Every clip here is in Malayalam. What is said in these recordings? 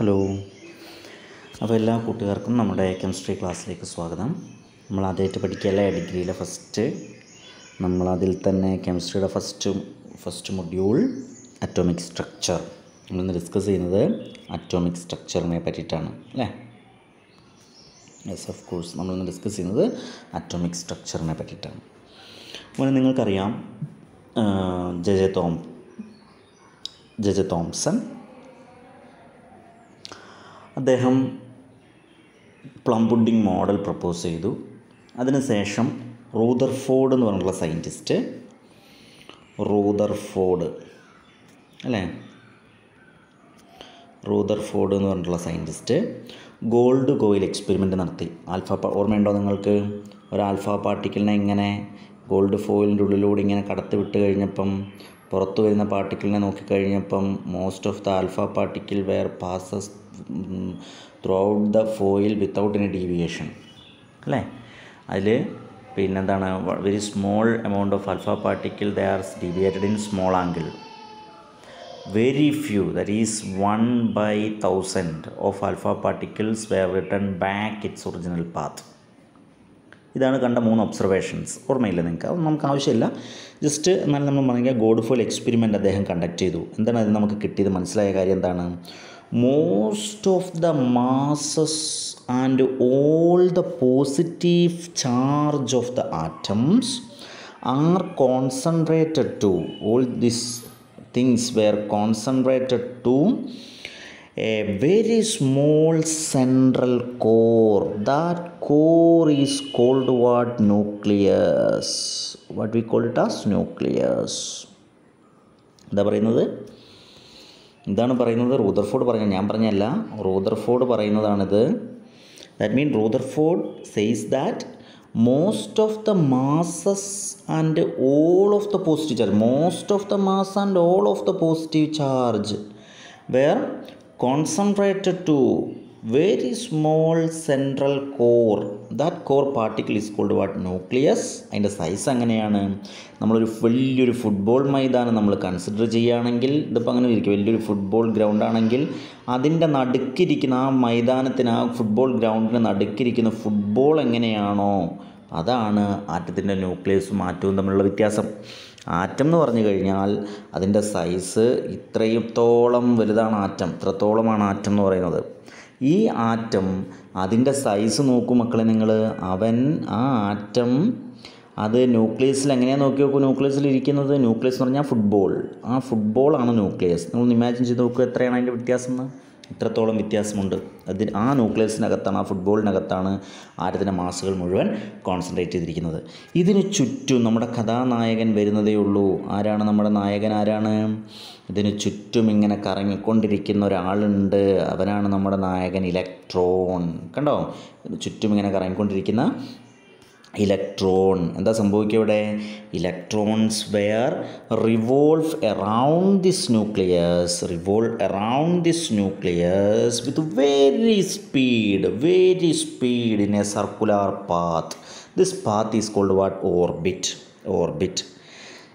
ഹലോ അപ്പോൾ എല്ലാ കൂട്ടുകാർക്കും നമ്മുടെ കെമിസ്ട്രി ക്ലാസ്സിലേക്ക് സ്വാഗതം. നമ്മൾ ആദ്യമായിട്ട് പഠിക്കുകയല്ലേ? ഡിഗ്രിയിലെ ഫസ്റ്റ് നമ്മളതിൽ തന്നെ കെമിസ്ട്രിയുടെ first first module atomic structure നമ്മളിന്ന് ഡിസ്കസ് ചെയ്യുന്നത് അറ്റോമിക് സ്ട്രക്ചറിനെ പറ്റിയിട്ടാണ് അല്ലേ? യെസ് ഓഫ് കോഴ്സ് നമ്മളിന്ന് ഡിസ്കസ് ചെയ്യുന്നത് അറ്റോമിക് സ്ട്രക്ചറിനെ പറ്റിയിട്ടാണ്. അപ്പോൾ നിങ്ങൾക്കറിയാം J J Thom J J Thomson അദ്ദേഹം പ്ലം പുഡിംഗ് മോഡൽ പ്രപ്പോസ് ചെയ്തു. അതിനുശേഷം റൂദർഫോർഡ് എന്ന് പറഞ്ഞിട്ടുള്ള സയന്റിസ്റ്റ് റൂദർഫോർഡ് അല്ലേ? റൂദർഫോർഡ് എന്ന് പറഞ്ഞിട്ടുള്ള സയന്റിസ്റ്റ് ഗോൾഡ് കോയിൽ എക്സ്പെരിമെന്റ് നടത്തി. ആൽഫ ഓർമ്മയുണ്ടോ നിങ്ങൾക്ക്? ഒരു ആൽഫ പാർട്ടിക്കിളിനെ ഇങ്ങനെ ഗോൾഡ് ഫോയിലിന്റെ ഉള്ളിലൂടെ ഇങ്ങനെ കടത്തി വിട്ട് കഴിഞ്ഞപ്പം പുറത്തു വരുന്ന പാർട്ടിക്കിളിനെ നോക്കിക്കഴിഞ്ഞപ്പം most of the alpha particle were passes through out the foil without any deviation അല്ലേ? അതിൽ പിന്നെന്താണ്? Very small amount of alpha particle they are deviated in small angle very few that is 1 by 1000 of alpha particles were returned back its original path. ഇതാണ് കണ്ട മൂന്ന് ഒബ്സർവേഷൻസ് ഓർമ്മയില്ല നിങ്ങൾക്ക് അത് നമുക്ക് ആവശ്യമില്ല. ജസ്റ്റ് എന്നാൽ നമ്മൾ പറഞ്ഞാൽ ഗോഡ് ഫോൾ എക്സ്പെരിമെന്റ് അദ്ദേഹം കണ്ടക്ട് ചെയ്തു. എന്താണ് അത് നമുക്ക് കിട്ടിയത്? മനസ്സിലായ കാര്യം എന്താണ്? Most of the masses and all the positive charge of the atoms are concentrated to all this things were concentrated to a very small central core. That core is called what? Nucleus. What we call it as? Nucleus. എന്താ പറയുന്നത്? ഇതാണ് പറയുന്നത്? റൂദർഫോർഡ് പറഞ്ഞ ഞാൻ പറഞ്ഞല്ല. Rutherford പറയുന്നതാണിത്. That mean Rutherford says that most of the masses and all of the positive charge most of the mass and all of the positive charge were concentrated to very small central core that core particle is called what nucleus അതിന്റെ സൈസ് എങ്ങനെയാണ് നമ്മളൊരു വലിയൊരു ഫുട്ബോൾ മൈതാനം നമ്മൾ കൺസിഡർ ചെയ്യുകയാണെങ്കിൽ ഇതിപ്പോൾ അങ്ങനെ ഇരിക്കും. വലിയൊരു ഫുട്ബോൾ ഗ്രൗണ്ട് ആണെങ്കിൽ അതിന്റെ നടുക്കിരിക്കുന്ന ആ മൈതാനത്തിന് ആ ഫുട്ബോൾ ഗ്രൗണ്ടിന് നടുക്കിരിക്കുന്ന ഫുട്ബോൾ എങ്ങനെയാണോ അതാണ് ആറ്റത്തിന്റെ ന്യൂക്ലിയസും ആറ്റവും തമ്മിലുള്ള വ്യത്യാസം. ആറ്റം എന്ന് പറഞ്ഞു കഴിഞ്ഞാൽ അതിന്റെ സൈസ് ഇത്രയത്തോളം വലുതാണ് ആറ്റം ഇത്രത്തോളമാണ് ആറ്റം എന്ന് പറയുന്നത്. ഈ ആറ്റം അതിന്റെ സൈസ് നോക്കൂ മക്കളെ നിങ്ങൾ. അവൻ ആ ആറ്റം അത് ന്യൂക്ലിയസിൽ എങ്ങനെയാണ് നോക്കി നോക്കൂ? ന്യൂക്ലിയസിൽ ഇരിക്കുന്നത് ന്യൂക്ലിയസ് എന്ന് പറഞ്ഞാൽ ഫുട്ബോൾ ആ ഫുട്ബോളാണ് ന്യൂക്ലിയസ് നിങ്ങൾ ഇമാജിൻ ചെയ്ത് നോക്കുക എത്രയാണ് അതിന്റെ വ്യത്യാസം എന്ന്. ഇത്രത്തോളം വ്യത്യാസമുണ്ട്. അതിൽ ആ ന്യൂക്ലിയസിനകത്താണ് ആ ഫുട്ബോളിനകത്താണ് ആരത്തിന്റെ മാസുകൾ മുഴുവൻ കോൺസെൻട്രേറ്റ് ചെയ്തിരിക്കുന്നത്. ഇതിന് ചുറ്റും നമ്മുടെ കഥാനായകൻ വരുന്നതേ ഉള്ളൂ. ആരാണ് നമ്മുടെ നായകൻ? ആരാണ്? ഇതിന് ചുറ്റും ഇങ്ങനെ കറങ്ങിക്കൊണ്ടിരിക്കുന്ന ഒരാളുണ്ട്. അവനാണ് നമ്മുടെ നായകൻ ഇലക്ട്രോൺ. കണ്ടോ? ചുറ്റും ഇങ്ങനെ കറങ്ങിക്കൊണ്ടിരിക്കുന്ന ഇലക്ട്രോൺ എന്താ സംഭവിക്കുക ഇവിടെ? Electrons were revolve around this nucleus revolve around this nucleus with very speed very speed in a circular path this path is called what orbit orbit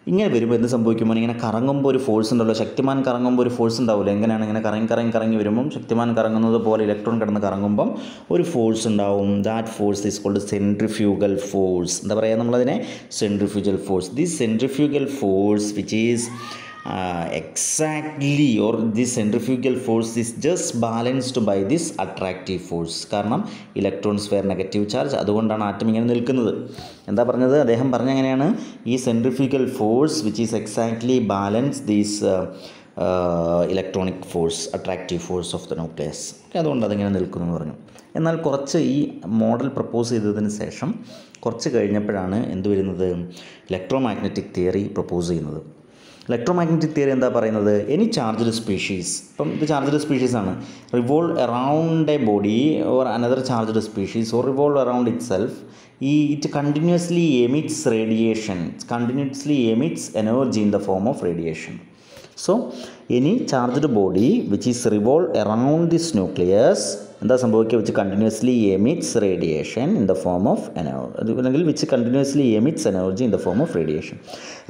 ഇങ്ങനെ വരുമ്പോൾ എന്ത് സംഭവിക്കുമ്പോൾ ഇങ്ങനെ കറങ്ങുമ്പോൾ ഒരു ഫോഴ്സ് ഉണ്ടല്ലോ. ശക്തിമാൻ കറങ്ങുമ്പോൾ ഒരു ഫോഴ്സ് ഉണ്ടാവില്ല എങ്ങനെയാണ് ഇങ്ങനെ കറങ്ങി കറങ്ങി കറങ്ങി വരുമ്പം ശക്തിമാൻ കറങ്ങുന്നത് പോലെ ഇലക്ട്രോൺ കിടന്ന് കറങ്ങുമ്പം ഒരു ഫോഴ്സ് ഉണ്ടാവും. That force is called centrifugal force എന്താ പറയുക നമ്മളതിനെ? Centrifugal force the centrifugal force which is exactly or this centrifugal force is just balanced by this attractive force കാരണം ഇലക്ട്രോൺസ് വെയർ നെഗറ്റീവ് ചാർജ് അതുകൊണ്ടാണ് ആറ്റം ഇങ്ങനെ നിൽക്കുന്നത്. എന്താ പറഞ്ഞത്? അദ്ദേഹം പറഞ്ഞ എങ്ങനെയാണ്? ഈ centrifugal force which is exactly balance these electronic force attractive force of the nucleus അതുകൊണ്ട് അതിങ്ങനെ നിൽക്കുന്നു എന്ന് പറഞ്ഞു. എന്നാൽ കുറച്ച് ഈ മോഡൽ പ്രപ്പോസ് ചെയ്തതിന് ശേഷം കുറച്ച് കഴിഞ്ഞപ്പോഴാണ് എന്ത് വരുന്നത്? ഇലക്ട്രോ മാഗ്നറ്റിക് തിയറി പ്രപ്പോസ് ചെയ്യുന്നത്. ഇലക്ട്രോ മാഗ്നറ്റിക് തിയറി എന്താ പറയുന്നത്? എനി ചാർജ്ഡ് സ്പീഷീസ് ഇപ്പം ഇത് ചാർജ്ഡ് സ്പീഷീസ് ആണ്. Revolve around a body or another charged species or revolve around itself ഈ it continuously emits radiation continuously emits energy in the form of radiation so any charged body which is revolve around this nucleus എന്താ സംഭവിക്കുക? Which continuously emits radiation in the form of energy അല്ലെങ്കിൽ which continuously emits energy in the form of radiation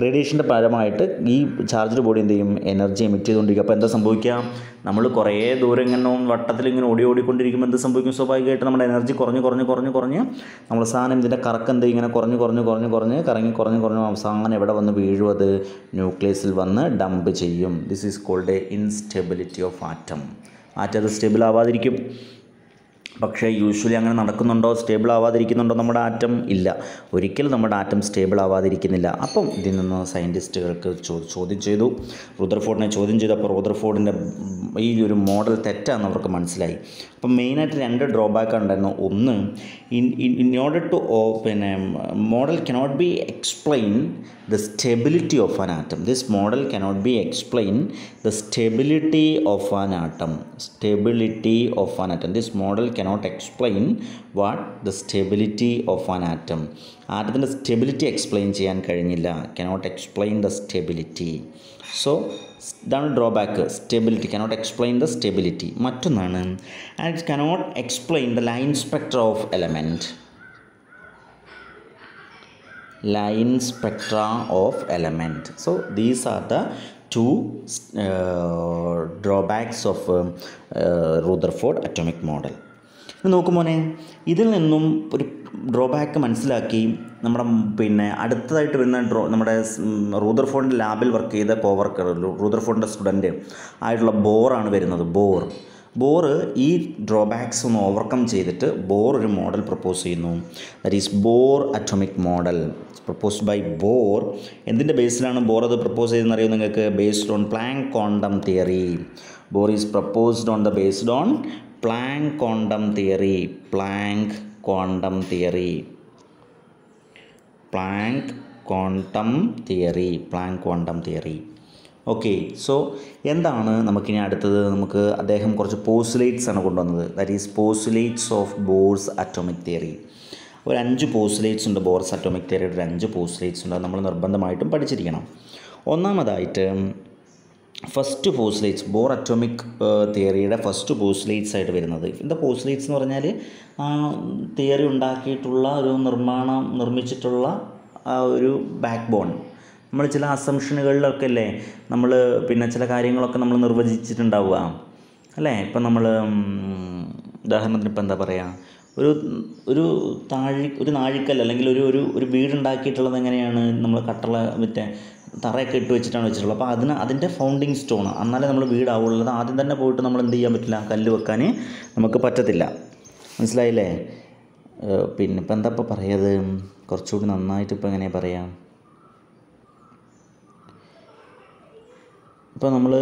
റേഡിയേഷന്റെ പരമായിട്ട് ഈ ചാർജ്ഡ് ബോഡി എന്ത് ചെയ്യും എനർജി എമിറ്റ് ചെയ്തുകൊണ്ടിരിക്കുക. അപ്പോൾ എന്താ സംഭവിക്കുക? നമ്മൾ കുറേ ദൂരം ഇങ്ങനെ വട്ടത്തിൽ ഇങ്ങനെ ഓടി ഓടിക്കൊണ്ടിരിക്കുമ്പോൾ എന്ത് സംഭവിക്കും? സ്വാഭാവികമായിട്ട് നമ്മുടെ എനർജി കുറഞ്ഞ് കുറഞ്ഞ് കുറഞ്ഞ് കുറഞ്ഞ് നമ്മൾ സാധനം ഇതിന്റെ കറക്കം എന്ത് ഇങ്ങനെ കുറഞ്ഞ് കുറഞ്ഞ് കുറഞ്ഞ് കുറഞ്ഞ് കറങ്ങി കുറഞ്ഞ് കുറഞ്ഞ് അവസാനം എവിടെ വന്ന് വീഴും? അത് ന്യൂക്ലിയസിൽ വന്ന് ഡംപ് ചെയ്യും. This is called a instability of atom atom അത് സ്റ്റേബിൾ ആവാതിരിക്കും. പക്ഷേ യൂഷ്വലി അങ്ങനെ നടക്കുന്നുണ്ടോ സ്റ്റേബിൾ ആവാതിരിക്കുന്നുണ്ടോ നമ്മുടെ ആറ്റം? ഇല്ല. ഒരിക്കലും നമ്മുടെ ആറ്റം സ്റ്റേബിൾ ആവാതിരിക്കുന്നില്ല അപ്പം ഇതിൽ നിന്ന് സയന്റിസ്റ്റുകൾക്ക് ചോദ്യം ചെയ്തു. റുദർഫോർഡിനെ ചോദ്യം ചെയ്തപ്പോൾ റുദർഫോർഡിന്റെ ഈ ഒരു മോഡൽ തെറ്റാന്ന് അവർക്ക് മനസ്സിലായി. അപ്പം മെയിനായിട്ട് രണ്ട് ഡ്രോബാക്ക് ഉണ്ടായിരുന്നു ഒന്ന് ഇൻ ഇൻ ഓർഡർ ടു പിന്നെ model cannot be explain the stability of an atom. This model cannot be explain the stability of an atom. Stability of an atom. This model cannot explain what the stability of an atom. ആറ്റത്തിന്റെ സ്റ്റെബിലിറ്റി എക്സ്പ്ലെയിൻ ചെയ്യാൻ കഴിഞ്ഞില്ല. Cannot explain the stability so ഇതാണ് drawback stability cannot explain the stability മറ്റൊന്നാണ് and it cannot explain the line spectra of element line spectra of element so these are the two drawbacks drawbacks of atomic model നോക്കുമോനെ ഇതിൽ നിന്നും ഒരു ഡ്രോബാക്ക് മനസ്സിലാക്കി നമ്മുടെ പിന്നെ അടുത്തതായിട്ട് വരുന്ന ഡ്രോ നമ്മുടെ റൂദർഫോണിന്റെ ലാബിൽ വർക്ക് ചെയ്ത കോവർക്കർ റൂദർഫോണിന്റെ സ്റ്റുഡന്റ് ആയിട്ടുള്ള ബോറാണ് വരുന്നത് ബോർ. ബോർ ഈ ഡ്രോബാക്സ് ഒന്ന് ഓവർകം ചെയ്തിട്ട് ബോർ ഒരു മോഡൽ പ്രപ്പോസ് ചെയ്യുന്നു. That is Bohr atomic model proposed by Bohr. എന്തിന്റെ ബേസിലാണ് ബോർ അത് പ്രപ്പോസ് ചെയ്തെന്ന് അറിയുമോ നിങ്ങൾക്ക്? Based on Planck quantum theory Bohr is proposed on the based on Planck quantum theory Planck quantum theory Planck quantum theory Planck quantum theory okay so എന്താണ് നമുക്കിനി അടുത്തത്? നമുക്ക് അദ്ദേഹം കുറച്ച് പോസ്റ്റുലേറ്റ്സ് ആണ് കൊണ്ടുവന്നത്. That is postulates of Bohr's atomic theory ഒരു അഞ്ച് പോസ്റ്റുലേറ്റ്സ് ഉണ്ട് ബോർസ് അറ്റോമിക് തിയറിയുടെ ഒരു അഞ്ച് പോസ്റ്റുലേറ്റ്സ് ഉണ്ട്. നമ്മൾ നിർബന്ധമായിട്ടും പഠിച്ചിരിക്കണം. ഒന്നാമതായിട്ട് ഫസ്റ്റ് പോസ്റ്റുലേറ്റ്സ് ബോർ അറ്റോമിക് തിയറിയുടെ ഫസ്റ്റ് പോസ്റ്റുലേറ്റ്സ് ആയിട്ട് വരുന്നത്. ഇതിന്റെ പോസ്റ്റുലേറ്റ്സ് എന്ന് പറഞ്ഞാൽ ആ തിയറി ഉണ്ടാക്കിയിട്ടുള്ള ഒരു നിർമ്മാണം നിർമ്മിച്ചിട്ടുള്ള ആ ഒരു ബാക്ക് ബോൺ നമ്മൾ ചില അസംഷനുകളിലൊക്കെ അല്ലേ നമ്മൾ പിന്നെ ചില കാര്യങ്ങളൊക്കെ നമ്മൾ നിർവചിച്ചിട്ടുണ്ടാവുക. അല്ലേ? ഇപ്പം നമ്മൾ ഉദാഹരണത്തിന് ഇപ്പം എന്താ പറയുക ഒരു ഒരു താഴി ഒരു നാഴിക്കൽ അല്ലെങ്കിൽ ഒരു ഒരു ഒരു വീടുണ്ടാക്കിയിട്ടുള്ളത് എങ്ങനെയാണ് നമ്മൾ കട്ടള മറ്റേ തറയൊക്കെ ഇട്ട് വെച്ചിട്ടാണ് വെച്ചിട്ടുള്ളത്. അപ്പോൾ അതിന് അതിന്റെ ഫൗണ്ടിങ് സ്റ്റോൺ എന്നാലേ നമ്മൾ വീടാവുള്ളത് ആദ്യം തന്നെ പോയിട്ട് നമ്മൾ എന്ത് ചെയ്യാൻ പറ്റില്ല? കല്ല് വെക്കാൻ നമുക്ക് പറ്റത്തില്ല. മനസ്സിലായില്ലേ? പിന്നെ ഇപ്പം എന്താ ഇപ്പോൾ പറയുന്നത് കുറച്ചുകൂടി നന്നായിട്ട് ഇപ്പോൾ എങ്ങനെയാണ് പറയാം? ഇപ്പോൾ നമ്മൾ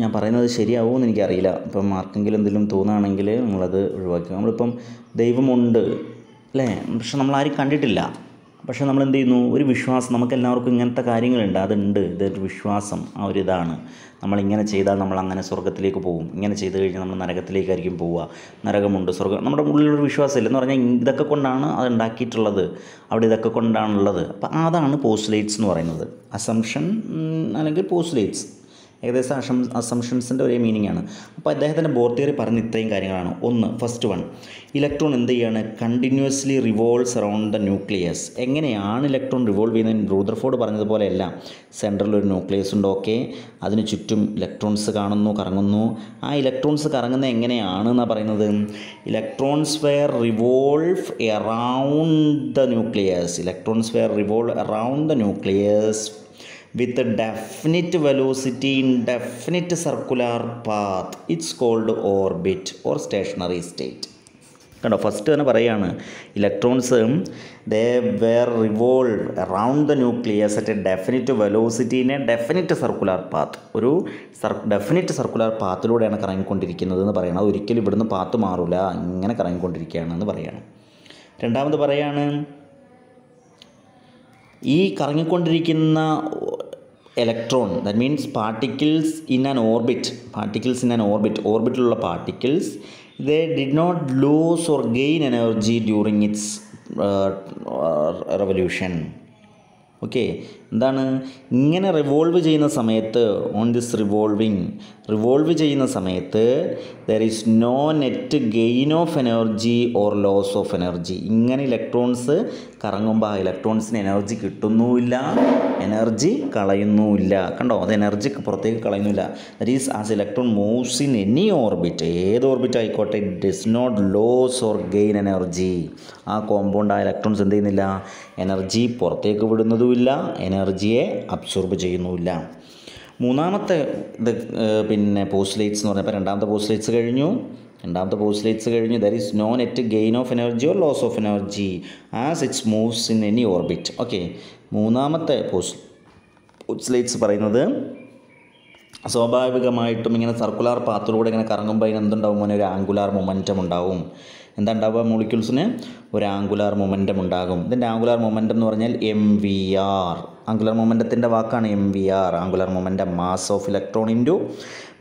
ഞാൻ പറയുന്നത് ശരിയാവുമെന്ന് എനിക്കറിയില്ല. ഇപ്പം ആർക്കെങ്കിലും എന്തെങ്കിലും തോന്നുകയാണെങ്കിൽ നമ്മളത് ഒഴിവാക്കുക. നമ്മളിപ്പം ദൈവമുണ്ട് അല്ലേ? പക്ഷെ നമ്മളാരും കണ്ടിട്ടില്ല. പക്ഷെ നമ്മൾ എന്ത് ചെയ്യുന്നു ഒരു വിശ്വാസം. നമുക്കെല്ലാവർക്കും ഇങ്ങനത്തെ കാര്യങ്ങളുണ്ട്. അതുണ്ട്. ഇതൊരു വിശ്വാസം. ആ ഒരു ഇതാണ്. നമ്മളിങ്ങനെ ചെയ്താൽ നമ്മൾ അങ്ങനെ സ്വർഗത്തിലേക്ക് പോകും. ഇങ്ങനെ ചെയ്ത് കഴിഞ്ഞാൽ നമ്മൾ നരകത്തിലേക്കായിരിക്കും പോവുക. നരകമുണ്ട്. സ്വർഗം നമ്മുടെ ഉള്ളിലൊരു വിശ്വാസമില്ല. എന്ന് പറഞ്ഞാൽ ഇതൊക്കെ കൊണ്ടാണ് അത് ഉണ്ടാക്കിയിട്ടുള്ളത്. അവിടെ ഇതൊക്കെ കൊണ്ടാണുള്ളത്. അപ്പോൾ അതാണ് പോസ്റ്റുലേറ്റ്സ് എന്ന് പറയുന്നത്. അസംഷൻ അല്ലെങ്കിൽ പോസ്റ്റുലേറ്റ്സ്. ഏകദേശം അസം അസംഷൻസിന്റെ ഒരേ മീനിങ് ആണ്. അപ്പോൾ അദ്ദേഹത്തിന്റെ ബോർ തിയറി പറഞ്ഞ ഇത്രയും കാര്യങ്ങളാണ്. ഒന്ന് ഫസ്റ്റ് വൺ ഇലക്ട്രോൺ എന്ത് ചെയ്യാണ്? Continuously revolves around the nucleus എങ്ങനെയാണ് ഇലക്ട്രോൺ റിവോൾവ് ചെയ്യുന്നത് റൂദർഫോർഡ് പറഞ്ഞതുപോലെയല്ല. സെൻട്രൽ ഒരു ന്യൂക്ലിയസ് ഉണ്ട് ഓക്കെ അതിന് ചുറ്റും ഇലക്ട്രോൺസ് കാണുന്നു കറങ്ങുന്നു. ആ ഇലക്ട്രോൺസ് കറങ്ങുന്നത് എങ്ങനെയാണ് എന്നാണ് പറയുന്നത്? Electrons were revolve around the nucleus electrons were revolve around the nucleus with definite velocity in definite definite path it's called orbit or or state കണ്ടോ ഫസ്റ്റ് തന്നെ പറയാണ് electrons they were revolve around the nucleus at a definite velocity in a definite circular path ഒരു സർ ഡെഫിനിറ്റ് സർക്കുലർ പാത്തിലൂടെയാണ് കറങ്ങിക്കൊണ്ടിരിക്കുന്നത് എന്ന് പറയുന്നത് അത് ഒരിക്കലും ഇവിടുന്ന് പാത്ത് മാറില്ല ഇങ്ങനെ കറങ്ങിക്കൊണ്ടിരിക്കുകയാണെന്ന് പറയുകയാണ് രണ്ടാമത് പറയാണ് ഈ കറങ്ങിക്കൊണ്ടിരിക്കുന്ന electron that means particles in an orbit particles in an orbit ഓർബിറ്റിലുള്ള particles they did not lose or gain energy during its revolution okay എന്താണ്? ഇങ്ങനെ റിവോൾവ് ചെയ്യുന്ന സമയത്ത് ഓൺ ദിസ് റിവോൾവിങ് റിവോൾവ് ചെയ്യുന്ന സമയത്ത് there is no net gain of energy or loss of energy ഇങ്ങനെ ഇലക്ട്രോൺസ് കറങ്ങുമ്പോൾ ആ ഇലക്ട്രോൺസിന് എനർജി കിട്ടുന്നുമില്ല. എനർജി കളയുന്നുമില്ല. കണ്ടോ? അത് എനർജി പുറത്തേക്ക് കളയുന്നില്ല that is as electron moves in any orbit ഏത് ഓർബിറ്റ് ആയിക്കോട്ടെ it does not loss or gain energy ആ കോമ്പൗണ്ട് ആ ഇലക്ട്രോൺസ് എന്ത് ചെയ്യുന്നില്ല? എനർജി പുറത്തേക്ക് വിടുന്നതുമില്ല. എനർജിയെ അബ്സോർബ് ചെയ്യുന്നുമില്ല. മൂന്നാമത്തെ ഇത് പിന്നെ പോസ്റ്റ്ലേറ്റ്സ് എന്ന് പറഞ്ഞപ്പോൾ രണ്ടാമത്തെ പോസ്റ്റ്ലേറ്റ്സ് കഴിഞ്ഞു. രണ്ടാമത്തെ പോസ്റ്റ്ലേറ്റ്സ് കഴിഞ്ഞു. There is no net gain of energy or loss of energy as it's moves in any orbit okay മൂന്നാമത്തെ പോസ്റ്റ് പോസ്റ്റ്ലേറ്റ്സ് പറയുന്നത് സ്വാഭാവികമായിട്ടും ഇങ്ങനെ സർക്കുലാർ പാത്തിലൂടെ ഇങ്ങനെ കറങ്ങുമ്പോൾ അതിന് എന്തുണ്ടാവും? മോനെ ഒരു ആംഗുലാർ മൊമെന്റം ഉണ്ടാവും. എന്താ ഉണ്ടാവുക? മോളിക്യൂൾസിന് ഒരു ആംഗുലാർ മൊമെന്റം ഉണ്ടാകും. ഇതിന്റെ ആംഗുലാർ മൊമെന്റം എന്ന് പറഞ്ഞാൽ എം വി ആർ ആംഗുലാർ മൊമെന്റത്തിന്റെ വാക്കാണ് M V R angular momentum mass of electron into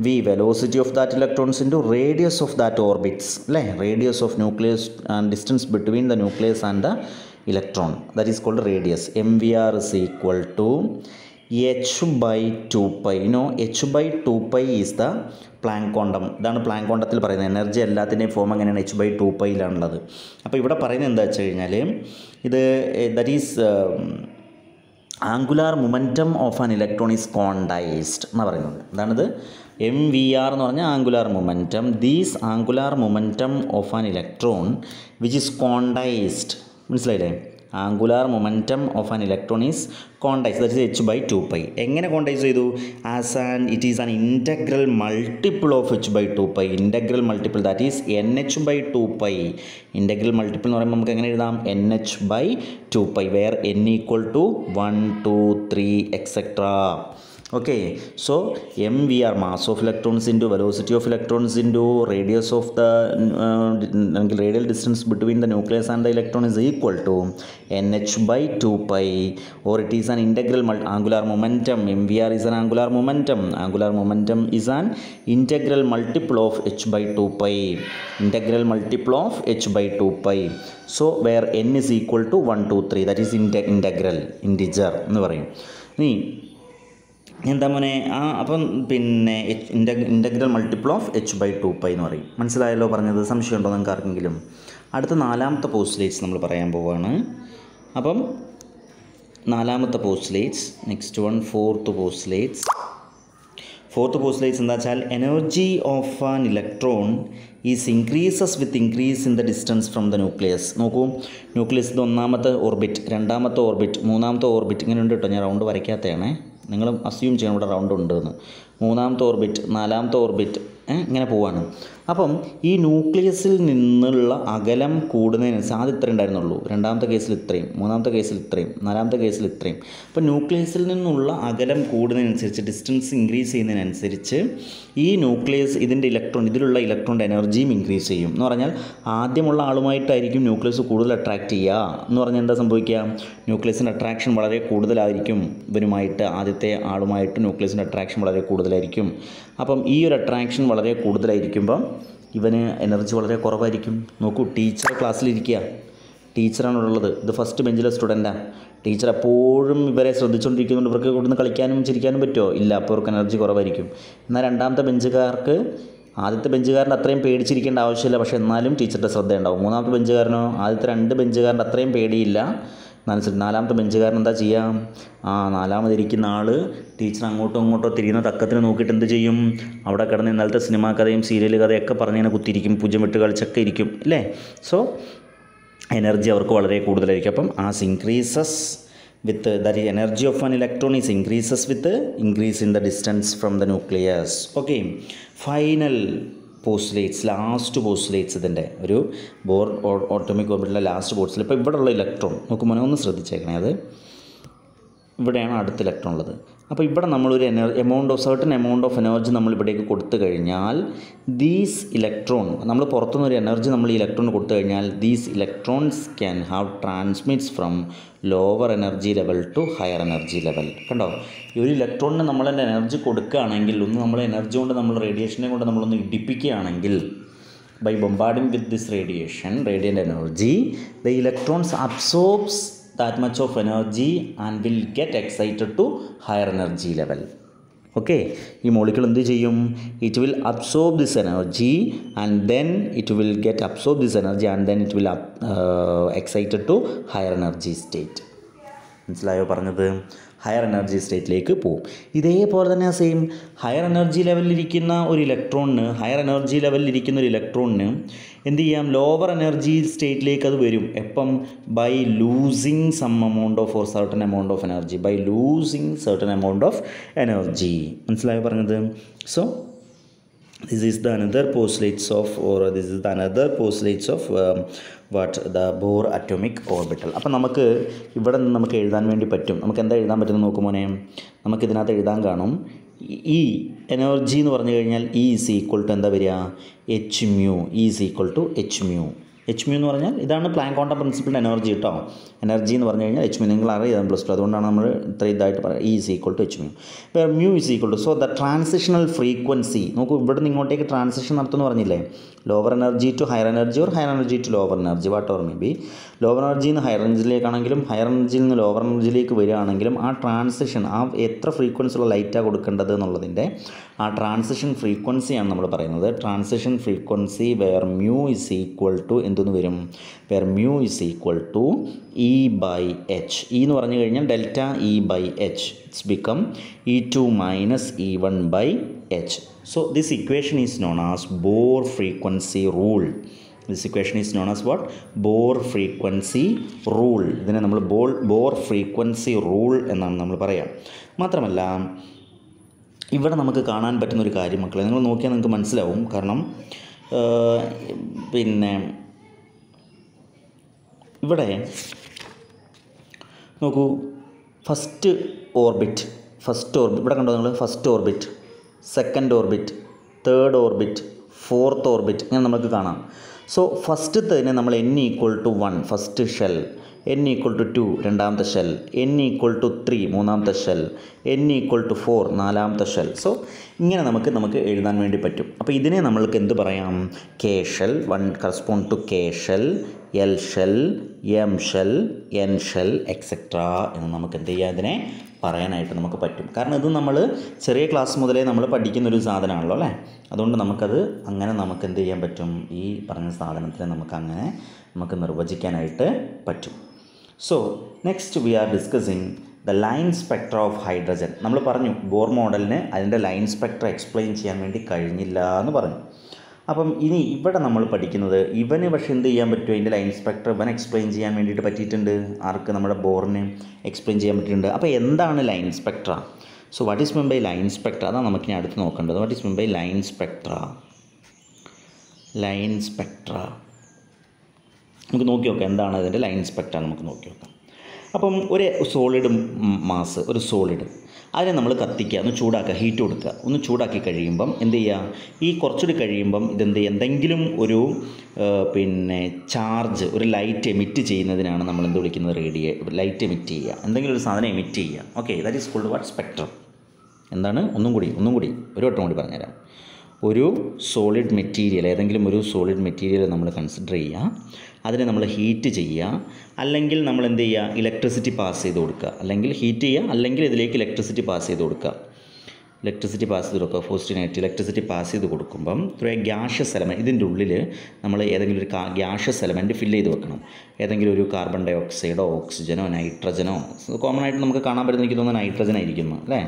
V velocity of that electrons into radius of that orbits അല്ലേ? Radius of nucleus and distance between the nucleus and the electron that is radius M V R is equal to H by two pi no H by two pi is the Planck quantum ഇതാണ് പ്ലാങ്ക് കോണ്ടത്തിൽ പറയുന്നത്. എനർജി എല്ലാത്തിന്റെയും ഫോം എങ്ങനെയാണ്? എച്ച് ബൈ ടു പൈയിലാണുള്ളത് അപ്പോൾ ഇവിടെ പറയുന്നത് എന്താ വെച്ച് കഴിഞ്ഞാൽ ഇത് that is angular momentum of an electron is quantized എന്ന് പറയുന്നത്. അതാണിത് എം വി ആർ എന്ന് പറഞ്ഞാൽ angular momentum these angular momentum of an electron which is quantized മനസ്സിലായില്ലേ? Angular momentum of an electron is that is H by two pi എങ്ങനെ കോണ്ടൈസ് ചെയ്തു? As an it is an integral multiple of H by two pi integral multiple that is N H by two pi integral multiple എന്ന് പറയുമ്പോൾ നമുക്ക് എങ്ങനെ എഴുതാം? N H by two pi where N equal to one two three etcetera okay so mvr mass of electrons into velocity of electrons into radius of the uh, radial distance between the nucleus and the electron is equal to nh by 2 pi or it is an integral angular momentum mvr is an angular momentum angular momentum is an integral multiple of h by 2 pi integral multiple of h by 2 pi so where n is equal to 1 2 3 that is inte- integral integer എന്ന് പറയും ഇനി എന്താ മോനെ? ആ അപ്പം പിന്നെ ഇന്റ integral multiple of H by two pi എന്ന് പറയും. മനസ്സിലായല്ലോ പറഞ്ഞത്? സംശയമുണ്ടോ നിങ്ങൾക്ക് ആർക്കെങ്കിലും? അടുത്ത നാലാമത്തെ പോസ്റ്റ്ലേറ്റ്സ് നമ്മൾ പറയാൻ പോവുകയാണ് അപ്പം നാലാമത്തെ postulates next one fourth postulates fourth postulates എന്താ വെച്ചാൽ energy of an electron is increases with increase in the distance from the nucleus നോക്കൂ. ന്യൂക്ലിയസിന്റെ ഒന്നാമത്തെ ഓർബിറ്റ് രണ്ടാമത്തെ ഓർബിറ്റ് മൂന്നാമത്തെ ഓർബിറ്റ് ഇങ്ങനെ ഉണ്ട് കേട്ടോ ഞാൻ റൗണ്ട് വരയ്ക്കാത്തതാണേ. നിങ്ങൾ അസ്യൂം ചെയ്യണം ഇവിടെ റൗണ്ട് ഉണ്ടെന്ന്. മൂന്നാമത്തെ ഓർബിറ്റ് നാലാമത്തെ ഓർബിറ്റ് ഇങ്ങനെ പോവാണ്. അപ്പം ഈ ന്യൂക്ലിയസിൽ നിന്നുള്ള അകലം കൂടുന്നതിനനുസരിച്ച് ആദ്യം ഇത്രയും ഉണ്ടായിരുന്നുള്ളൂ. രണ്ടാമത്തെ കേസിൽ ഇത്രയും മൂന്നാമത്തെ കേസിൽ ഇത്രയും നാലാമത്തെ കേസിൽ ഇത്രയും. അപ്പം ന്യൂക്ലിയസിൽ നിന്നുള്ള അകലം കൂടുന്നതിനനുസരിച്ച് ഡിസ്റ്റൻസ് ഇൻക്രീസ് ചെയ്യുന്നതിനനുസരിച്ച് ഈ ന്യൂക്ലിയസ് ഇതിന്റെ ഇലക്ട്രോൺ ഇതിലുള്ള ഇലക്ട്രോണിന്റെ എനർജിയും ഇൻക്രീസ് ചെയ്യും. എന്ന് പറഞ്ഞാൽ ആദ്യമുള്ള ആളുമായിട്ടായിരിക്കും ന്യൂക്ലിയസ് കൂടുതൽ അട്രാക്റ്റ് ചെയ്യുക. എന്ന് പറഞ്ഞാൽ എന്താ സംഭവിക്കുക? ന്യൂക്ലിയസിന്റെ അട്രാക്ഷൻ വളരെ കൂടുതലായിരിക്കും. ഇവരുമായിട്ട് ആദ്യത്തെ ആളുമായിട്ട് ന്യൂക്ലിയസിന്റെ അട്രാക്ഷൻ വളരെ കൂടുതലായിരിക്കും. അപ്പം ഈ ഒരു അട്രാക്ഷൻ വളരെ കൂടുതലായിരിക്കുമ്പം ഇവന് എനർജി വളരെ കുറവായിരിക്കും. നോക്കൂ ടീച്ചർ ക്ലാസ്സിലിരിക്കുക ടീച്ചറാണ് ഉള്ളത്. ഇത് ഫസ്റ്റ് ബെഞ്ചിലെ സ്റ്റുഡന്റാണ് ടീച്ചർ എപ്പോഴും ഇവരെ ശ്രദ്ധിച്ചുകൊണ്ടിരിക്കുന്നുണ്ട് ഇവർക്ക് ഇവിടുന്ന് കളിക്കാനും ചിരിക്കാനും പറ്റുമോ? ഇല്ല അപ്പോൾ അവർക്ക് എനർജി കുറവായിരിക്കും. എന്നാൽ രണ്ടാമത്തെ ബെഞ്ചുകാർക്ക് ആദ്യത്തെ ബെഞ്ചുകാരന്റെ അത്രയും പേടിച്ചിരിക്കേണ്ട ആവശ്യമില്ല. പക്ഷേ എന്നാലും ടീച്ചറുടെ ശ്രദ്ധയുണ്ടാവും. മൂന്നാമത്തെ ബെഞ്ചുകാരനോ ആദ്യത്തെ രണ്ട് ബെഞ്ചുകാരന്റെ അത്രയും പേടിയില്ല. മനസ്സിൽ നാലാമത്തെ ബെഞ്ചുകാരൻ എന്താ ചെയ്യാം? ആ നാലാമതിരിക്കുന്ന ആൾ ടീച്ചർ അങ്ങോട്ടോ ഇങ്ങോട്ടോ തിരിയുന്ന തക്കത്തിന് നോക്കിയിട്ട് എന്ത് ചെയ്യും? അവിടെ കിടന്ന് ഇന്നലത്തെ സിനിമാ കഥയും സീരിയൽ കഥയൊക്കെ പറഞ്ഞിങ്ങനെ കുത്തിയിരിക്കും പൂജ്യം വിട്ട് കളിച്ചൊക്കെ ഇരിക്കും അല്ലേ? സോ എനർജി അവർക്ക് വളരെ കൂടുതലായിരിക്കും. അപ്പം as increases with that energy of an electron is increases with increase in the distance from the nucleus okay final postulates last postulates ഇതിന്റെ ഒരു ബോർ ഓട്ടോമിക് ഓർബിറ്റിലെ ലാസ്റ്റ് പോസ്റ്റ്ലേറ്റ് ഇപ്പോൾ ഇവിടെയുള്ള ഇലക്ട്രോൺ നോക്കുമ്പോൾ ഒന്ന് ശ്രദ്ധിച്ചേക്കണേ അത്. ഇവിടെയാണ് അടുത്ത ഇലക്ട്രോൺ ഉള്ളത്. അപ്പോൾ ഇവിടെ നമ്മളൊരു എനർ amount of certain amount of energy നമ്മൾ ഇവിടേക്ക് കൊടുത്തു കഴിഞ്ഞാൽ ദീസ് ഇലക്ട്രോൺ നമ്മൾ പുറത്തുനിന്ന് ഒരു എനർജി നമ്മൾ ഈ ഇലക്ട്രോൺ കൊടുത്തു കഴിഞ്ഞാൽ these electrons can have transmits from lower energy level to higher energy level കണ്ടോ? ഈ ഒരു ഇലക്ട്രോണിന് നമ്മൾ എനർജി കൊടുക്കുകയാണെങ്കിൽ ഒന്ന് നമ്മൾ എനർജി കൊണ്ട് നമ്മൾ റേഡിയേഷനെ കൊണ്ട് നമ്മളൊന്ന് ഇടിപ്പിക്കുകയാണെങ്കിൽ by bombarding with this radiation radiant energy the electrons absorbs that much of energy and will get excited to higher energy level. Okay ഈ മോളിക്യൂൾ എന്ത് ചെയ്യും? It will absorb this energy and then it will get absorb this energy and then it will excited to higher energy state മനസ്സിലായോ പറഞ്ഞത്? ഹയർ എനർജി സ്റ്റേറ്റിലേക്ക് പോകും ഇതേപോലെ തന്നെ സെയിം ഹയർ എനർജി ലെവലിലിരിക്കുന്ന ഒരു ഇലക്ട്രോണിന് ഹയർ എനർജി ലെവലിലിരിക്കുന്ന ഒരു ഇലക്ട്രോണിന് എന്ത് ചെയ്യാം? ലോവർ എനർജി സ്റ്റേറ്റിലേക്ക് അത് വരും. എപ്പം? By losing some amount of or certain amount of energy by losing certain amount of energy മനസ്സിലായി പറഞ്ഞത്? So this is the another postulates of or this is the another postulates of what the Bohr atomic orbital അപ്പം നമുക്ക് ഇവിടെ നിന്ന് നമുക്ക് എഴുതാൻ വേണ്ടി പറ്റും. നമുക്ക് എന്താ എഴുതാൻ പറ്റുമെന്ന് നോക്കുമോനെ നമുക്കിതിനകത്ത് എഴുതാൻ കാണും. ഈ എനർജി എന്ന് പറഞ്ഞു കഴിഞ്ഞാൽ ഇ ഈസ് ഈക്വൽ ടു എന്താ വരിക? H mu E is equal to H mu H mu എന്ന് പറഞ്ഞാൽ ഇതാണ് പ്ലാൻ കോണ്ട പ്രിൻസിപ്പിൾ എനർജി കേട്ടോ എനർജി എന്ന് പറഞ്ഞു കഴിഞ്ഞാൽ എച്ച് മ്യൂ നിങ്ങൾ അറിയാം പ്ലസ് ടു. അതുകൊണ്ടാണ് നമ്മൾ ഇത്ര ഇതായിട്ട് പറയുക E is equal to H mu where mu is equal to so the transitional frequency നോക്കൂ ഇവിടെ നിന്ന് ഇങ്ങോട്ടേക്ക് ട്രാൻസിഷൻ നടത്തുമെന്ന് പറഞ്ഞില്ലേ? Lower energy to higher energy or higher energy to lower energy what or may be lower എനർജിയിൽ നിന്ന് ഹയർ എനർജിയിലേക്കാണെങ്കിലും ഹയർ എനർജിയിൽ നിന്ന് ലോവർ എനർജിയിലേക്ക് വരികയാണെങ്കിലും ആ ട്രാൻസിഷൻ ആ എത്ര ഫ്രീക്വൻസി ഉള്ള ലൈറ്റാണ് കൊടുക്കേണ്ടത് എന്നുള്ളതിന്റെ ആ ട്രാൻസിഷൻ ഫ്രീക്വൻസിയാണ് നമ്മൾ പറയുന്നത്. Transition frequency where mu is equal to എന്തെന്ന് വരും? Where mu is equal to E by H E എന്ന് പറഞ്ഞു കഴിഞ്ഞാൽ delta E by H it's become E two minus E one by H so this equation is known as Bohr frequency rule this equation is known as what Bohr frequency rule ഇതിനെ നമ്മൾ ബോൾ ബോർ ഫ്രീക്വൻസി റൂൾ എന്നാണ് നമ്മൾ പറയാം. മാത്രമല്ല ഇവിടെ നമുക്ക് കാണാൻ പറ്റുന്ന ഒരു കാര്യം മക്കളെ നിങ്ങൾ നോക്കിയാൽ നിങ്ങൾക്ക് മനസ്സിലാവും. കാരണം പിന്നെ ഇവിടെ നോക്കൂ ഫസ്റ്റ് ഓർബിറ്റ് ഫസ്റ്റ് ഓർബിറ്റ് ഇവിടെ കണ്ടോ നിങ്ങൾ? First orbit second orbit third orbit fourth orbit ഇങ്ങനെ നമുക്ക് കാണാം. സോ ഫസ്റ്റത്തേന് നമ്മൾ N equal to one first shell N equal to two രണ്ടാമത്തെ shell N equal to three മൂന്നാമത്തെ shell N equal to four നാലാമത്തെ ഷെൽ സോ ഇങ്ങനെ നമുക്ക് നമുക്ക് എഴുതാൻ വേണ്ടി പറ്റും. അപ്പോൾ ഇതിനെ നമ്മൾക്ക് എന്ത് പറയാം? K shell one correspond to K shell L shell M shell N shell etcetera എന്ന് നമുക്ക് എന്ത് ചെയ്യാം ഇതിനെ പറയാനായിട്ട് നമുക്ക് പറ്റും. കാരണം ഇത് നമ്മൾ ചെറിയ ക്ലാസ് മുതലേ നമ്മൾ പഠിക്കുന്ന ഒരു സാധനമാണല്ലോ അല്ലേ? അതുകൊണ്ട് നമുക്കത് അങ്ങനെ നമുക്ക് എന്ത് ചെയ്യാൻ പറ്റും? ഈ പറഞ്ഞ സാധനത്തിനെ നമുക്ക് അങ്ങനെ നമുക്ക് നിർവചിക്കാനായിട്ട് പറ്റും. So next we are discussing the line spectra of hydrogen നമ്മൾ പറഞ്ഞു ബോർ മോഡലിന് അതിന്റെ ലൈൻ സ്പെക്ട്ര എക്സ്പ്ലെയിൻ ചെയ്യാൻ വേണ്ടി കഴിഞ്ഞില്ല എന്ന് പറഞ്ഞു. അപ്പം ഇനി ഇവിടെ നമ്മൾ പഠിക്കുന്നത് ഇവന് പക്ഷേ എന്ത് ചെയ്യാൻ പറ്റുമോ ഇതിന്റെ ലൈൻ ഇൻസ്പെക്ടർ ഇവൻ എക്സ്പ്ലെയിൻ ചെയ്യാൻ വേണ്ടിയിട്ട് പറ്റിയിട്ടുണ്ട്. ആർക്ക് നമ്മുടെ ബോറിന് എക്സ്പ്ലെയിൻ ചെയ്യാൻ പറ്റിയിട്ടുണ്ട്. അപ്പോൾ എന്താണ് line spectra so what is mean by line spectra അതാണ് നമുക്ക് ഇനി അടുത്ത് നോക്കേണ്ടത്. What is mean by line spectra line spectra നമുക്ക് നോക്കി നോക്കാം. എന്താണ് അതിന്റെ ലൈൻ സ്പെക്ട്ര നമുക്ക് നോക്കി നോക്കാം. അപ്പം ഒരു സോളിഡ് മാസ് ഒരു സോളിഡ് അതിനെ നമ്മൾ കത്തിക്കുക ഒന്ന് ചൂടാക്കുക ഹീറ്റ് കൊടുക്കുക. ഒന്ന് ചൂടാക്കി കഴിയുമ്പം എന്ത് ചെയ്യുക? ഈ കുറച്ചുകൂടി കഴിയുമ്പം ഇതെന്ത് ചെയ്യുക? എന്തെങ്കിലും ഒരു പിന്നെ ചാർജ് ഒരു ലൈറ്റ് എമിറ്റ് ചെയ്യുന്നതിനാണ് നമ്മൾ എന്ത് വിളിക്കുന്നത്? റേഡിയേ ലൈറ്റ് എമിറ്റ് ചെയ്യുക. എന്തെങ്കിലും ഒരു സാധനം എമിറ്റ് ചെയ്യുക. Okay that is called what spectrum എന്താണ്? ഒന്നും കൂടി ഒന്നും കൂടി. ഒരു വട്ടം കൂടി പറഞ്ഞുതരാം. ഒരു സോളിഡ് മെറ്റീരിയൽ ഏതെങ്കിലും ഒരു സോളിഡ് മെറ്റീരിയൽ നമ്മൾ കൺസിഡർ ചെയ്യുക. അതിനെ നമ്മൾ ഹീറ്റ് ചെയ്യുക. അല്ലെങ്കിൽ നമ്മൾ എന്ത് ചെയ്യുക? ഇലക്ട്രിസിറ്റി പാസ് ചെയ്ത് കൊടുക്കുക. അല്ലെങ്കിൽ ഹീറ്റ് ചെയ്യുക. അല്ലെങ്കിൽ ഇതിലേക്ക് ഇലക്ട്രിസിറ്റി പാസ് ചെയ്ത് കൊടുക്കുക. ഇലക്ട്രിസിറ്റി പാസ് ചെയ്ത് കൊടുക്കുക. ഫോസ്റ്റിനായിട്ട് ഇലക്ട്രിസിറ്റി പാസ് ചെയ്ത് കൊടുക്കുമ്പം ത്രൂ എ ഗ്യാഷ്യസ് എലമെന്റ് ഇതിന്റെ ഉള്ളിൽ നമ്മൾ ഏതെങ്കിലും ഒരു ഗ്യാഷ്യസ് എലമെന്റ് ഫില്ല് ചെയ്ത് വെക്കണം. ഏതെങ്കിലും ഒരു കാർബൺ ഡൈ ഓക്സൈഡോ ഓക്സിജനോ നൈട്രജനോ കോമൺ ആയിട്ട് നമുക്ക് കാണാൻ പറ്റുന്ന എനിക്ക് തോന്നുന്നത് നൈട്രജൻ ആയിരിക്കുന്നു അല്ലേ?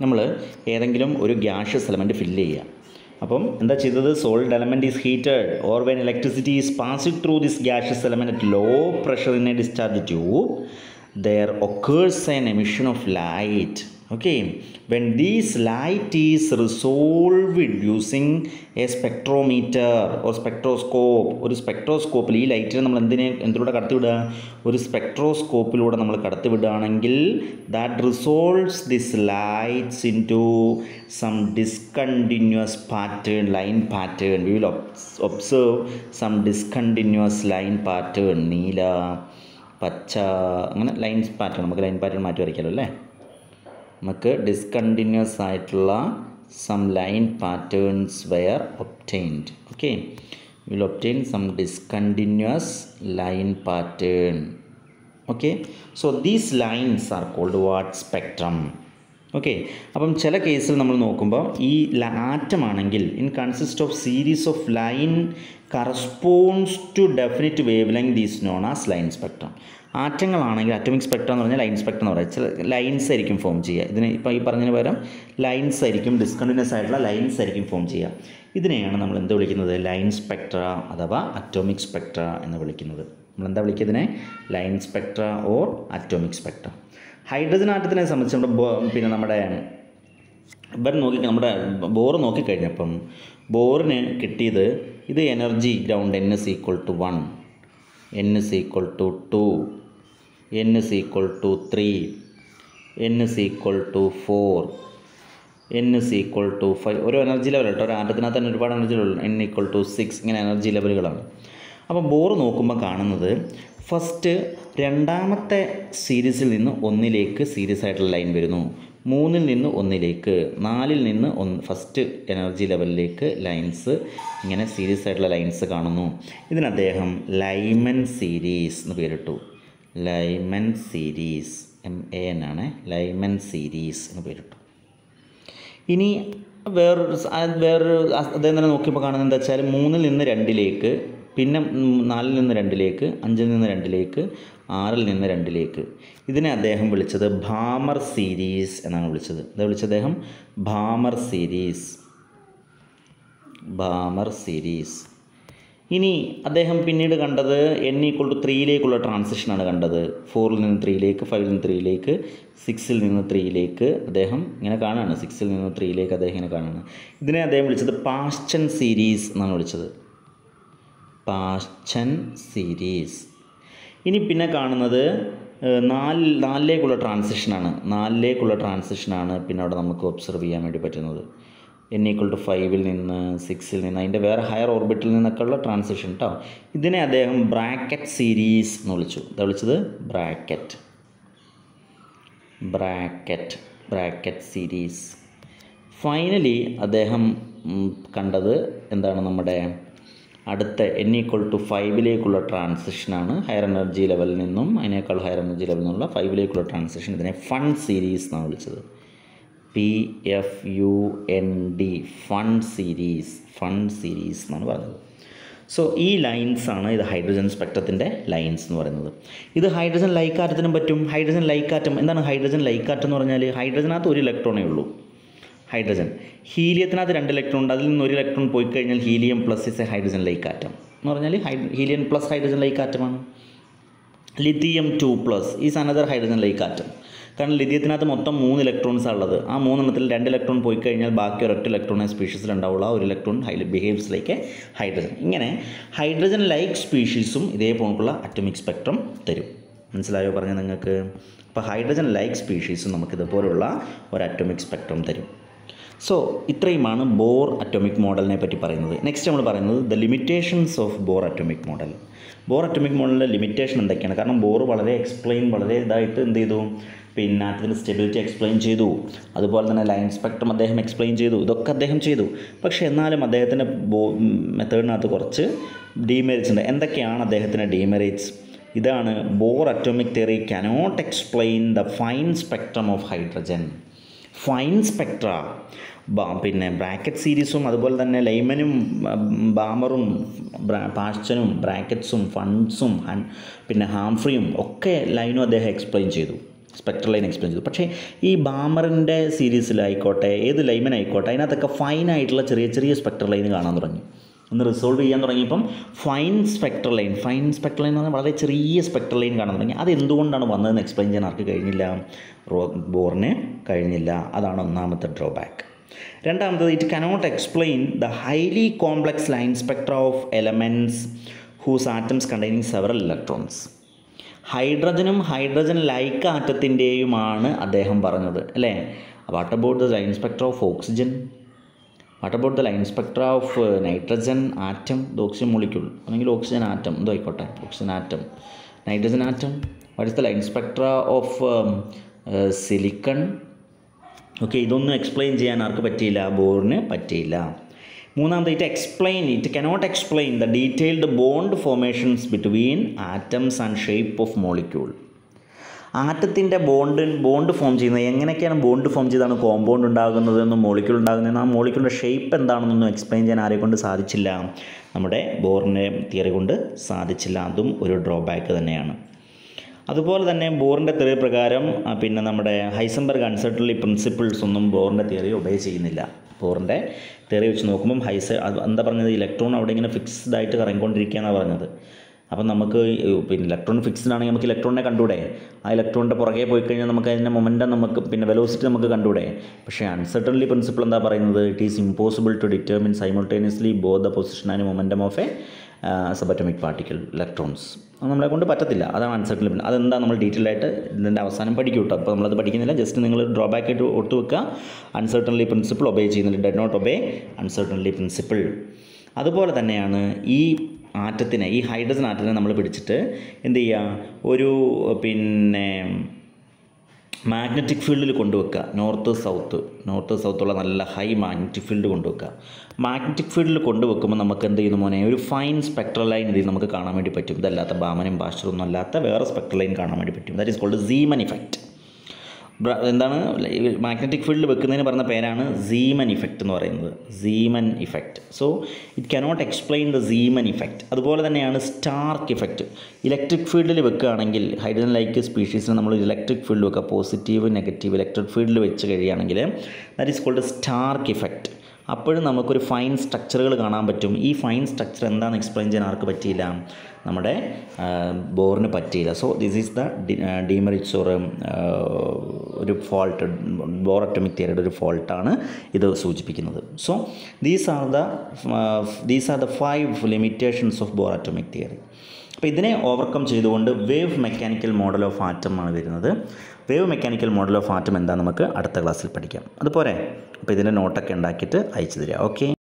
നമ്മൾ ഏതെങ്കിലും ഒരു ഗ്യാഷ്യസ് എലമെന്റ് ഫില്ല് ചെയ്യുക. അപ്പം എന്താ ചെയ്തത്? Solid element is heated or when electricity is passed through this gaseous element at low pressure in a discharge tube there occurs an emission of light okay. When this light is resolved using a spectrometer or spectroscope ഒരു സ്പെക്ട്രോസ്കോപ്പിൽ ഈ ലൈറ്റിനെ നമ്മൾ എന്തിനെ എന്തിലൂടെ കടത്തിവിടുക? ഒരു സ്പെക്ട്രോസ്കോപ്പിലൂടെ നമ്മൾ കടത്തിവിടുകയാണെങ്കിൽ that resolves this lights into some discontinuous pattern line pattern we will observe some discontinuous line pattern നീല പച്ച അങ്ങനെ ലൈൻസ് പാറ്റേൺ നമുക്ക് ലൈൻ പാറ്റേൺ മാറ്റി വരയ്ക്കാമല്ലോ അല്ലേ? നമുക്ക് ഡിസ്കണ്ടിന്യൂസ് ആയിട്ടുള്ള some line patterns were obtained okay will obtain some discontinuous line pattern okay so these lines are called what spectrum okay അപ്പം ചില കേസിൽ നമ്മൾ നോക്കുമ്പോൾ ഈ ആറ്റം ആണെങ്കിൽ in consist of series of line corresponds to definite wavelength these known as line spectrum ആറ്റങ്ങളാണെങ്കിൽ atomic spectrum എന്ന് പറഞ്ഞാൽ ലൈൻ സ്പെക്ട്രം എന്ന് പറയാം. ചില ലൈൻസ് ആയിരിക്കും ഫോം ചെയ്യുക. ഇതിന് ഇപ്പോൾ ഈ പറഞ്ഞതിന് പകരം ലൈൻസ് ആയിരിക്കും ഡിസ്കണ്ടിന്യൂസ് ആയിട്ടുള്ള ലൈൻസ് ആയിരിക്കും ഫോം ചെയ്യുക. ഇതിനെയാണ് നമ്മൾ എന്ത് വിളിക്കുന്നത്? ലൈൻ സ്പെക്ട്ര അഥവാ അറ്റോമിക് സ്പെക്ട്ര എന്ന് വിളിക്കുന്നത്. നമ്മൾ എന്താ ഇതിനെ? Line spectra or atomic spectra hydrogen ആറ്റത്തിനെ സംബന്ധിച്ച് നമ്മുടെ പിന്നെ നമ്മുടെ ഇവർ നോക്കി നമ്മുടെ ബോർ നോക്കിക്കഴിഞ്ഞപ്പം ബോറിന് കിട്ടിയത് ഇത് energy ground N is equal to one N is equal to two N is equal to three N is equal to four N is equal to five ഓരോ എനർജി ലെവൽ കേട്ടോ ഒരു ആറ്റത്തിനകത്ത് തന്നെ ഒരുപാട് energy level N equal to six ഇങ്ങനെ എനർജി ലെവലുകളാണ് അപ്പോൾ ബോർ നോക്കുമ്പോൾ കാണുന്നത് ഫസ്റ്റ് രണ്ടാമത്തെ സീരീസിൽ നിന്ന് ഒന്നിലേക്ക് സീരീസ് ആയിട്ടുള്ള ലൈൻ വരുന്നു. മൂന്നിൽ നിന്ന് ഒന്നിലേക്ക് നാലിൽ നിന്ന് ഒന്ന് ഫസ്റ്റ് എനർജി ലെവലിലേക്ക് ലൈൻസ് ഇങ്ങനെ സീരീസ് ആയിട്ടുള്ള ലൈൻസ് കാണുന്നു. ഇതിന് അദ്ദേഹം ലൈമൻ സീരീസ് എന്ന് പേരിട്ടു. Lyman series M A N ആണ്. ലൈമൻ സീരീസ് എന്ന് പേരിട്ടു. ഇനി വേറൊരു വേറൊരു അദ്ദേഹം തന്നെ നോക്കിയപ്പോൾ കാണുന്നത് എന്താ വെച്ചാൽ മൂന്നിൽ നിന്ന് രണ്ടിലേക്ക് പിന്നെ നാലിൽ നിന്ന് രണ്ടിലേക്ക് അഞ്ചിൽ നിന്ന് രണ്ടിലേക്ക് ആറിൽ നിന്ന് രണ്ടിലേക്ക്. ഇതിനെ അദ്ദേഹം വിളിച്ചത് ഭാമർ സീരീസ് എന്നാണ് വിളിച്ചത്. എന്താ വിളിച്ചത് അദ്ദേഹം? Balmer series. Balmer series. ഇനി അദ്ദേഹം പിന്നീട് കണ്ടത് എൻ ഈക്വൾ ടു ത്രീയിലേക്കുള്ള ട്രാൻസിഷനാണ് കണ്ടത്. ഫോറിൽ നിന്ന് ത്രീയിലേക്ക് ഫൈവിൽ നിന്ന് ത്രീയിലേക്ക് സിക്സിൽ നിന്ന് ത്രീയിലേക്ക് അദ്ദേഹം ഇങ്ങനെ കാണുകയാണ്. സിക്സിൽ നിന്ന് ത്രീയിലേക്ക് അദ്ദേഹം ഇങ്ങനെ കാണുകയാണ്. ഇതിനെ അദ്ദേഹം വിളിച്ചത് പാശ്ചൻ സീരീസ് എന്നാണ് വിളിച്ചത്. പാശ്ചൻ സീരീസ് ഇനി പിന്നെ കാണുന്നത് നാല് നാലിലേക്കുള്ള ട്രാൻസിഷനാണ് നാലിലേക്കുള്ള ട്രാൻസിഷനാണ് പിന്നെ അവിടെ നമുക്ക് ഒബ്സർവ് ചെയ്യാൻ വേണ്ടി പറ്റുന്നത്. എൻ ഈക്വൾ ടു ഫൈവിൽ നിന്ന് സിക്സിൽ നിന്ന് അതിന്റെ വേറെ ഹയർ ഓർബിറ്റിൽ നിന്നൊക്കെ ഉള്ള ട്രാൻസിഷൻ കേട്ടോ ഇതിനെ അദ്ദേഹം ബ്രാക്കറ്റ് സീരീസ് എന്ന് വിളിച്ചു. എന്താ വിളിച്ചത്? Brackett Brackett Brackett series finally അദ്ദേഹം കണ്ടത് എന്താണ് നമ്മുടെ അടുത്ത എൻ ഈക്വൾ ടു ഫൈവിലേക്കുള്ള ട്രാൻസിഷനാണ് ഹയർ എനർജി ലെവലിൽ നിന്നും അതിനേക്കാൾ ഹയർ എനർജി ലെവലിൽ നിന്നുള്ള ഫൈവിലേക്കുള്ള ട്രാൻസിഷൻ ഇതിനെ ഫൺ സീരീസ് എന്നാണ് വിളിച്ചത്. P F U N D Pfund series Pfund series എന്നാണ് പറയുന്നത് സോ ഈ ലൈൻസ് ആണ് ഇത് ഹൈഡ്രജൻ സ്പെക്ട്രത്തിന്റെ ലൈൻസ് എന്ന് പറയുന്നത്. ഇത് ഹൈഡ്രജൻ ലൈക്കാറ്റത്തിനും പറ്റും. ഹൈഡ്രജൻ ലൈക്കാറ്റം എന്താണ് ഹൈഡ്രജൻ ലൈക്കാറ്റം എന്ന് പറഞ്ഞാൽ ഹൈഡ്രജനകത്ത് ഒരു ഇലക്ട്രോണേ ഉള്ളൂ ഹൈഡ്രജൻ ഹീലിയത്തിനകത്ത് രണ്ട് ഇലക്ട്രോൺ ഉണ്ട്. അതിൽ നിന്ന് ഒരു ഇലക്ട്രോൺ പോയി കഴിഞ്ഞാൽ helium plus is a hydrogen like atom എന്ന് പറഞ്ഞാൽ helium plus hydrogen ലൈക്കാറ്റമാണ്. Lithium two plus is another hydrogen like atom കാരണം ലിഥിയത്തിനകത്ത് മൊത്തം മൂന്ന് ഇലക്ട്രോൺസ് ഉള്ളത്. ആ മൂന്നെണ്ണത്തിൽ രണ്ട് ഇലക്ട്രോൺ പോയി കഴിഞ്ഞാൽ ബാക്കി ഒരൊറ്റ ഇലക്ട്രോൺ സ്പീഷീസിൽ ഉണ്ടാവുള്ള ഒരു electron high behaves like hydrogen ഇങ്ങനെ ഹൈഡ്രജൻ ലൈക്ക് സ്പീഷീസും ഇതേപോലുള്ള അറ്റമിക് സ്പെക്ട്രം തരും. മനസ്സിലായോ? പറഞ്ഞത് നിങ്ങൾക്ക്? അപ്പോൾ ഹൈഡ്രജൻ ലൈക്ക് സ്പീഷീസും നമുക്ക് ഇതുപോലുള്ള ഒരു അറ്റോമിക് സ്പെക്ട്രം തരും. സോ ഇത്രയുമാണ് ബോർ അറ്റോമിക് മോഡലിനെ പറ്റി പറയുന്നത്. നെക്സ്റ്റ് നമ്മൾ പറയുന്നത് the limitations of Bohr atomic model Bohr atomic മോഡലിന്റെ ലിമിറ്റേഷൻ എന്തൊക്കെയാണ്? കാരണം ബോർ വളരെ എക്സ്പ്ലെയിൻ വളരെ ഇതായിട്ട് എന്ത് ചെയ്തു? പിന്നെ അതിന്റെ സ്റ്റെബിലിറ്റി എക്സ്പ്ലെയിൻ ചെയ്തു. അതുപോലെ തന്നെ ലൈൻ സ്പെക്ട്രം അദ്ദേഹം എക്സ്പ്ലെയിൻ ചെയ്തു. ഇതൊക്കെ അദ്ദേഹം ചെയ്തു. പക്ഷേ എന്നാലും അദ്ദേഹത്തിന്റെ ബോ മെത്തേഡിനകത്ത് കുറച്ച് ഡീമെറിറ്റ്സ് ഉണ്ട്. എന്തൊക്കെയാണ് അദ്ദേഹത്തിന്റെ ഡീമെറിറ്റ്സ് ഇതാണ് Bohr atomic theory cannot explain the fine spectrum of hydrogen fine spectra പിന്നെ ബ്രാക്കറ്റ് സീരീസും അതുപോലെ തന്നെ ലൈമനും ബാമറും പാഷ്ചനും ബ്രാക്കറ്റ്സും ഫൺസും പിന്നെ ഹാംഫ്രിയും ഒക്കെ ലൈനും അദ്ദേഹം എക്സ്പ്ലെയിൻ ചെയ്തു. സ്പെക്ട്രൽ ലൈൻ എക്സ്പ്ലെയിൻ ചെയ്തു. പക്ഷേ ഈ ബാമറിന്റെ സീരീസിലായിക്കോട്ടെ ഏത് ലൈമനായിക്കോട്ടെ അതിനകത്തൊക്കെ ഫൈൻ ആയിട്ടുള്ള ചെറിയ ചെറിയ സ്പെക്ട്രൽ ലൈൻ കാണാൻ തുടങ്ങി. ഒന്ന് റിസോൾവ് ചെയ്യാൻ തുടങ്ങിയപ്പം fine spectral line fine spectral line എന്ന് പറഞ്ഞാൽ വളരെ ചെറിയ സ്പെക്ട്രൽ ലൈൻ കാണാൻ തുടങ്ങി. അത് എന്തുകൊണ്ടാണ് വന്നതെന്ന് എക്സ്പ്ലെയിൻ ചെയ്യാൻ ആർക്ക് കഴിഞ്ഞില്ല? റോ ബോറിന് കഴിഞ്ഞില്ല. അതാണ് ഒന്നാമത്തെ ഡ്രോബാക്ക് രണ്ടാമത്തത് it cannot explain the highly complex line spectra of elements whose atoms containing several electrons ഹൈഡ്രജനും ഹൈഡ്രജൻ ലൈക്ക് ആറ്റത്തിന്റെയുമാണ് അദ്ദേഹം പറഞ്ഞത് അല്ലേ? What about the line spectra of oxygen what about the line spectra of nitrogen atom the oxygen molecule അല്ലെങ്കിൽ ഓക്സിജൻ ആറ്റം എന്തോ ആയിക്കോട്ടെ. Oxygen atom nitrogen atom what is the line spectra of silicon okay ഇതൊന്നും എക്സ്പ്ലെയിൻ ചെയ്യാൻ ആർക്ക് പറ്റിയില്ല? ബോറിന് പറ്റിയില്ല. മൂന്നാമത് it explain it cannot explain the detailed bond formations between atoms and shape of molecule ആറ്റത്തിന്റെ bond bond form ചെയ്യുന്നത് എങ്ങനെയൊക്കെയാണ് ബോണ്ട് ഫോം ചെയ്താണ് കോമ്പൗണ്ട് ഉണ്ടാകുന്നതെന്നും മോളിക്യൂൾ ഉണ്ടാകുന്നതെന്നും ആ മോളിക്യൂളിന്റെ ഷേപ്പ് എന്താണെന്നൊന്നും എക്സ്പ്ലെയിൻ ചെയ്യാൻ ആരെ കൊണ്ട് സാധിച്ചില്ല. നമ്മുടെ ബോറിന്റെ തിയറി കൊണ്ട് സാധിച്ചില്ല. അതും ഒരു ഡ്രോബാക്ക് തന്നെയാണ്. അതുപോലെ തന്നെ ബോറിന്റെ തിയറി പ്രകാരം പിന്നെ നമ്മുടെ ഹൈസംബർഗ് അൺസർട്ടൺലി പ്രിൻസിപ്പിൾസ് ഒന്നും ബോറിന്റെ തിയറി ഒബേ ചെയ്യുന്നില്ല. ബോറിന്റെ തിയറി വെച്ച് നോക്കുമ്പം ഹൈസ എന്താ പറഞ്ഞത്? ഇലക്ട്രോൺ അവിടെ ഇങ്ങനെ ഫിക്സ്ഡ് ആയിട്ട് കറങ്ങിക്കൊണ്ടിരിക്കുകയാണ് പറഞ്ഞത്. അപ്പം നമുക്ക് പിന്നെ ഇലക്ട്രോൺ ഫിക്സ്ഡ് ആണെങ്കിൽ നമുക്ക് ഇലക്ട്രോണിനെ കണ്ടൂടെ? ആ ഇലക്ട്രോണിന്റെ പുറകെ പോയി കഴിഞ്ഞാൽ നമുക്ക് അതിന്റെ മൊമെന്റം നമുക്ക് പിന്നെ വെലോസിറ്റി നമുക്ക് കണ്ടൂടെ? പക്ഷേ അൺസർട്ടൺലി പ്രിൻസിപ്പിൾ എന്താ പറയുന്നത്? It is impossible to determine simultaneously both the position and momentum of a subatomic particle electrons നമ്മളെ കൊണ്ട് പറ്റത്തില്ല. അതാണ് അൺസർട്ടൺലി അതെന്താ നമ്മൾ ഡീറ്റെയിൽ ആയിട്ട് ഇതിന്റെ അവസാനം പഠിക്കും കേട്ടോ അപ്പോൾ നമ്മളത് പഠിക്കുന്നില്ല. ജസ്റ്റ് നിങ്ങൾ ഡ്രോബാക്ക് ആയിട്ട് ഓർത്തു വെക്കുക അൺസർട്ടൺലി പ്രിൻസിപ്പിൾ ഒബേ ചെയ്യുന്നില്ല did not obey uncertainty principle അതുപോലെ തന്നെയാണ് ഈ ആറ്റത്തിനെ ഈ ഹൈഡ്രജൻ ആറ്റത്തിനെ നമ്മൾ പിടിച്ചിട്ട് എന്ത് ചെയ്യുക? ഒരു പിന്നെ മാഗ്നറ്റിക് ഫീൽഡിൽ കൊണ്ടുവെക്കുക. നോർത്ത് സൗത്ത് നോർത്ത് സൗത്തുള്ള നല്ല ഹൈ മാഗ്നറ്റിക് ഫീൽഡ് കൊണ്ടുവെക്കുക. മാഗ്നറ്റിക് ഫീൽഡിൽ കൊണ്ടുവെക്കുമ്പോൾ നമുക്ക് എന്ത് ചെയ്യുന്നു മോനെ? ഒരു ഫൈൻ സ്പെക്ട്രൽ ലൈൻ ഇതിൽ നമുക്ക് കാണാൻ വേണ്ടി പറ്റും. ഇതല്ലാത്ത ബാമനും ബാഷറൊന്നും അല്ലാത്ത വേറെ സ്പെക്ട്രൽ ലൈൻ കാണാൻ വേണ്ടി പറ്റും. That is called Zeeman effect എന്താണ്? മാഗ്നറ്റിക് ഫീൽഡിൽ വെക്കുന്നതിന് പറയുന്ന പേരാണ് സീമൻ ഇഫക്റ്റ് എന്ന് പറയുന്നത്. Zeeman effect so it cannot explain the Zeeman effect അതുപോലെ തന്നെയാണ് സ്റ്റാർക്ക് ഇഫക്റ്റ് ഇലക്ട്രിക് ഫീൽഡിൽ വെക്കുകയാണെങ്കിൽ ഹൈഡ്രജൻ ലൈക്ക് സ്പീഷീസിന് നമ്മൾ ഇലക്ട്രിക് ഫീൽഡ് വെക്കുക പോസിറ്റീവ് നെഗറ്റീവ് ഇലക്ട്രിക് ഫീൽഡിൽ വെച്ച് കഴിയുകയാണെങ്കിൽ that is called Stark effect അപ്പോഴും നമുക്കൊരു ഫൈൻ സ്ട്രക്ചറുകൾ കാണാൻ പറ്റും. ഈ ഫൈൻ സ്ട്രക്ചർ എന്താണെന്ന് എക്സ്പ്ലെയിൻ ചെയ്യാൻ ആർക്ക് പറ്റിയില്ല. നമ്മുടെ ബോറിന് പറ്റിയില്ല. So this is the demerits or ഒരു ഫോൾട്ട് ബോർ അറ്റോമിക് തിയറിയുടെ ഒരു ഫോൾട്ടാണ് ഇത് സൂചിപ്പിക്കുന്നത്. So these are the these are the five limitations of Bohr atomic theory അപ്പോൾ ഇതിനെ ഓവർകം ചെയ്തുകൊണ്ട് wave mechanical model of atom ആണ് വരുന്നത്. Wave mechanical model of atom എന്താ നമുക്ക് അടുത്ത ക്ലാസ്സിൽ പഠിക്കാം. അതുപോലെ അപ്പോൾ ഇതിന്റെ നോട്ടൊക്കെ ഉണ്ടാക്കിയിട്ട് അയച്ചു തരിക. ഓക്കെ